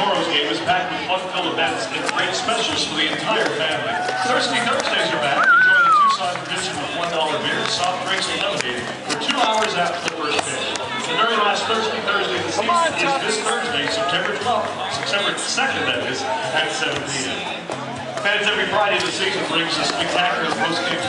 tomorrow's game is packed with fun-filled events and great specials for the entire family. Thirsty Thursdays are back. Enjoy the Tucson tradition with $1 beers, soft drinks, and lemonade for two hours after the first pitch. The very last Thirsty Thursday of the season is this Thursday, September 12th, September 2nd, that is, at 7 p.m. Fans every Friday of the season brings a spectacular post-game.